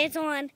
It's on.